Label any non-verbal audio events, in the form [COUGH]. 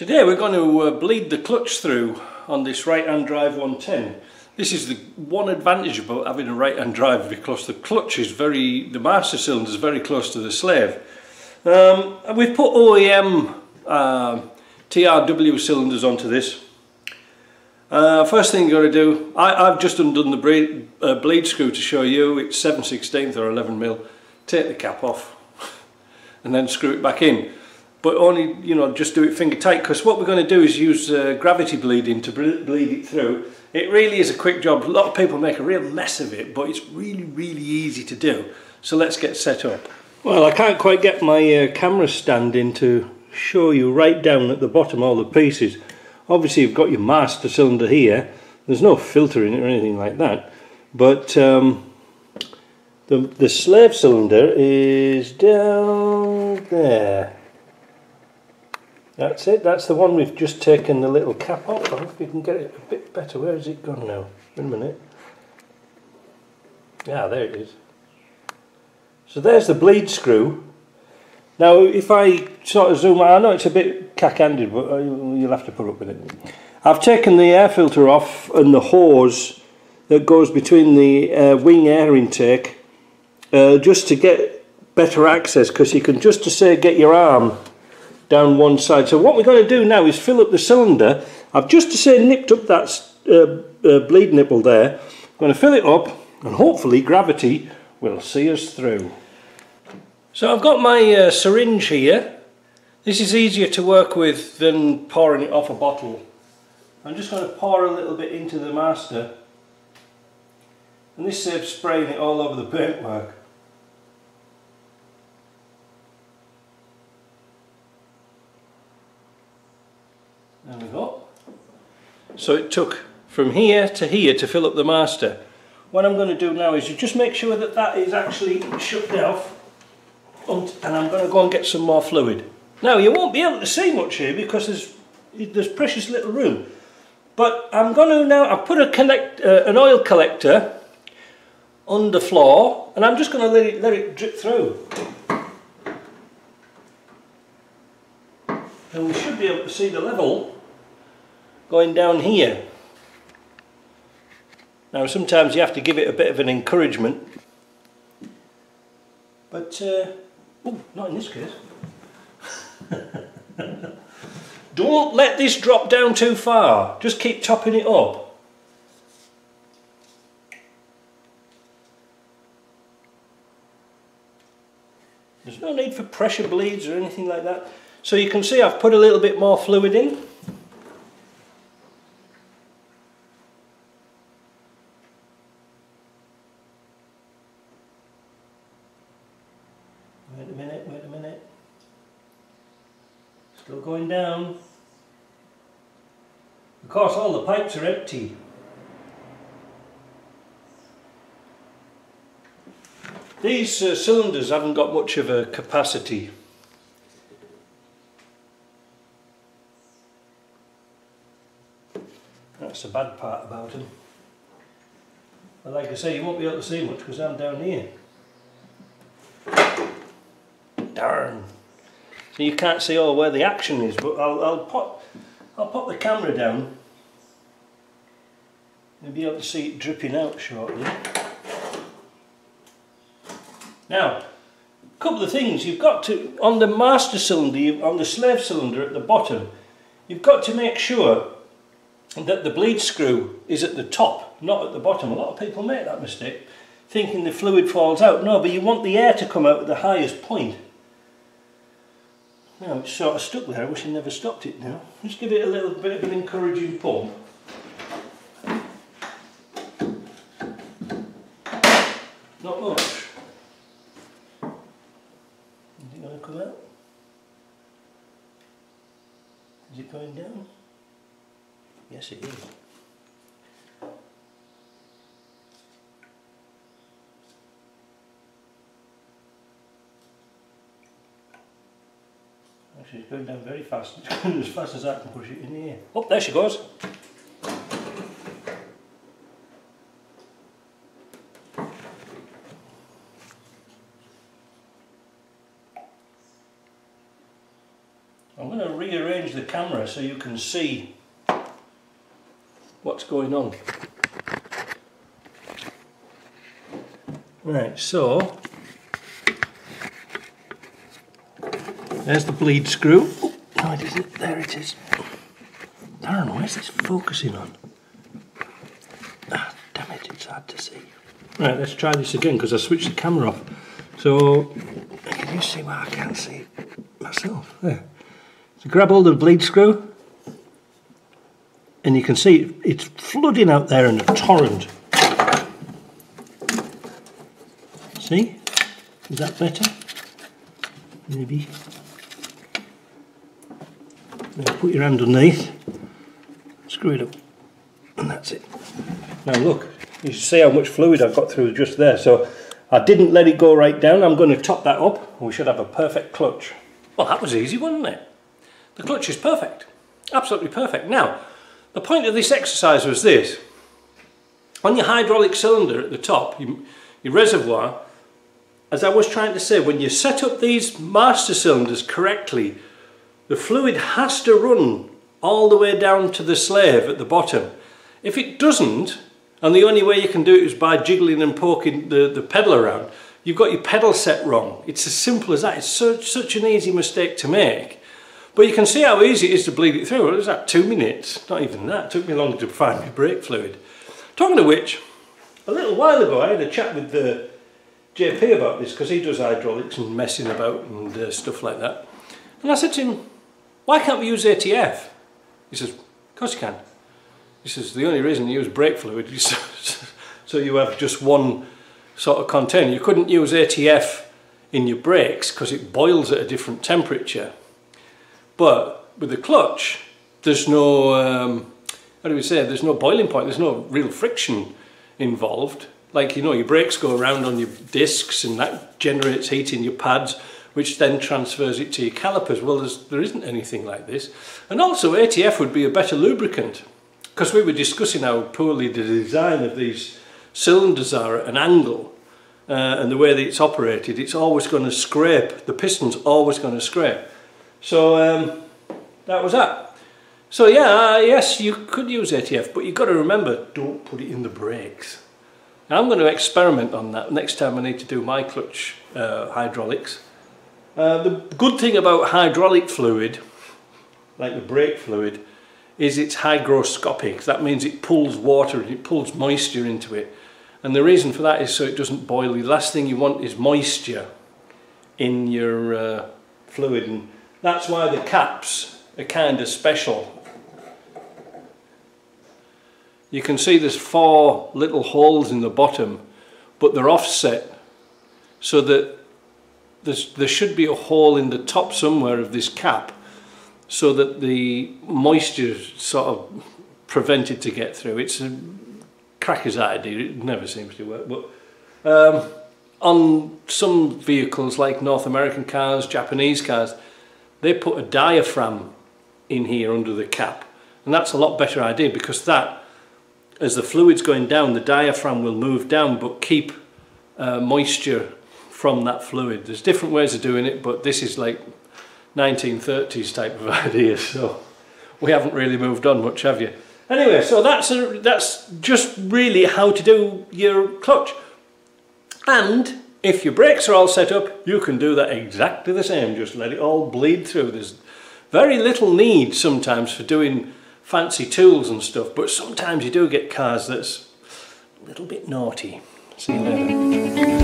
Today we're going to uh, bleed the clutch through on this right hand drive 110. This is the one advantage about having a right hand drive because the clutch is very, the master cylinder is very close to the slave. Um, and we've put OEM uh, TRW cylinders onto this. Uh, first thing you got to do, I, have just undone the bleed, uh, bleed screw to show you, it's 7 16th or 11 mil. Take the cap off [LAUGHS] and then screw it back in but only you know just do it finger tight because what we're going to do is use uh, gravity bleeding to bleed it through. It really is a quick job. A lot of people make a real mess of it but it's really really easy to do. So let's get set up. Well I can't quite get my uh, camera stand in to show you right down at the bottom all the pieces. Obviously you've got your master cylinder here. There's no filter in it or anything like that. But um, the, the slave cylinder is down there that's it, that's the one we've just taken the little cap off. I hope you can get it a bit better. Where has it gone now? Wait a minute. Yeah, there it is. So there's the bleed screw. Now if I sort of zoom out, I know it's a bit cack-handed but uh, you'll have to put up with it. I've taken the air filter off and the hose that goes between the uh, wing air intake uh, just to get better access because you can just to say get your arm down one side. So what we're going to do now is fill up the cylinder. I've just to say nipped up that uh, uh, bleed nipple there. I'm going to fill it up and hopefully gravity will see us through. So I've got my uh, syringe here. This is easier to work with than pouring it off a bottle. I'm just going to pour a little bit into the master and this saves spraying it all over the paintwork. There we go. So it took from here to here to fill up the master. What I'm going to do now is you just make sure that that is actually shut off and I'm going to go and get some more fluid. Now you won't be able to see much here because there's there's precious little room. But I'm going to now, I've put a connect, uh, an oil collector on the floor and I'm just going to let it, let it drip through. And we should be able to see the level going down here. Now sometimes you have to give it a bit of an encouragement. But, uh, oh, not in this case. [LAUGHS] Don't let this drop down too far. Just keep topping it up. There's no need for pressure bleeds or anything like that. So you can see I've put a little bit more fluid in. Wait a minute, wait a minute. Still going down. Of course all the pipes are empty. These uh, cylinders haven't got much of a capacity. That's the bad part about them. But like I say, you won't be able to see much because I'm down here. You can't see all where the action is, but I'll, I'll I'll pop the camera down. You'll be able to see it dripping out shortly. Now, a couple of things. You've got to, on the master cylinder, on the slave cylinder at the bottom, you've got to make sure that the bleed screw is at the top, not at the bottom. A lot of people make that mistake, thinking the fluid falls out. No, but you want the air to come out at the highest point. Now it's sort of stuck there, I wish I never stopped it now. Just give it a little bit of an encouraging pull. Not much. Is it going to come out? Is it going down? Yes it is. It's going down very fast. It's [LAUGHS] going as fast as I can push it in the air. Oh, there she goes. I'm going to rearrange the camera so you can see what's going on. Right, so there's the bleed screw. Oh, no, it isn't. There it is. Darren, where's this focusing on? Ah, damn it, it's hard to see. Right, let's try this again because I switched the camera off. So, can you see what I can't see myself? There. So grab hold of the bleed screw and you can see it's flooding out there in a torrent. See? Is that better? Maybe. Put your hand underneath, screw it up, and that's it. Now look, you see how much fluid I've got through just there. So I didn't let it go right down. I'm going to top that up. We should have a perfect clutch. Well, that was easy, wasn't it? The clutch is perfect. Absolutely perfect. Now, the point of this exercise was this. On your hydraulic cylinder at the top, your, your reservoir, as I was trying to say, when you set up these master cylinders correctly, the fluid has to run all the way down to the slave at the bottom. If it doesn't, and the only way you can do it is by jiggling and poking the, the pedal around, you've got your pedal set wrong. It's as simple as that. It's such, such an easy mistake to make. But you can see how easy it is to bleed it through. It was that two minutes, not even that. It took me longer to find my brake fluid. Talking of which, a little while ago I had a chat with the JP about this because he does hydraulics and messing about and uh, stuff like that. And I said to him, why can't we use ATF? He says, of course you can. He says, the only reason you use brake fluid is [LAUGHS] so you have just one sort of container. You couldn't use ATF in your brakes because it boils at a different temperature. But with the clutch, there's no, um, how do we say, there's no boiling point, there's no real friction involved. Like, you know, your brakes go around on your discs and that generates heat in your pads, which then transfers it to your calipers. Well, there isn't anything like this. And also ATF would be a better lubricant because we were discussing how poorly the design of these cylinders are at an angle uh, and the way that it's operated, it's always going to scrape, the piston's always going to scrape. So um, that was that. So yeah, uh, yes, you could use ATF, but you've got to remember, don't put it in the brakes. Now, I'm going to experiment on that next time I need to do my clutch uh, hydraulics. Uh, the good thing about hydraulic fluid, like the brake fluid, is it's hygroscopic. That means it pulls water, and it pulls moisture into it. And the reason for that is so it doesn't boil. The last thing you want is moisture in your uh, fluid. And that's why the caps are kind of special. You can see there's four little holes in the bottom, but they're offset so that there should be a hole in the top somewhere of this cap so that the moisture sort of prevented to get through. It's a cracker's idea, it never seems to work. But um, on some vehicles like North American cars, Japanese cars, they put a diaphragm in here under the cap and that's a lot better idea because that as the fluid's going down the diaphragm will move down but keep uh, moisture from that fluid there's different ways of doing it but this is like 1930s type of [LAUGHS] idea so we haven't really moved on much have you anyway so that's a, that's just really how to do your clutch and if your brakes are all set up, you can do that exactly the same. Just let it all bleed through. There's very little need sometimes for doing fancy tools and stuff, but sometimes you do get cars that's a little bit naughty. See you later.